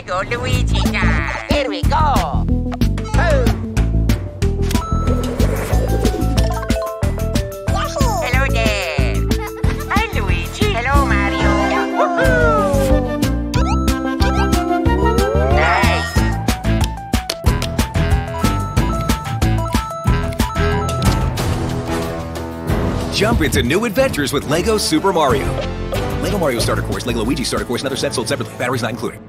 Lego Luigi time. Here we go. Hello there. Hi, Luigi. Hello, Mario. Nice. Jump into new adventures with Lego Super Mario. Lego Mario Starter Course, Lego Luigi Starter Course, and other sets sold separately. Batteries not included.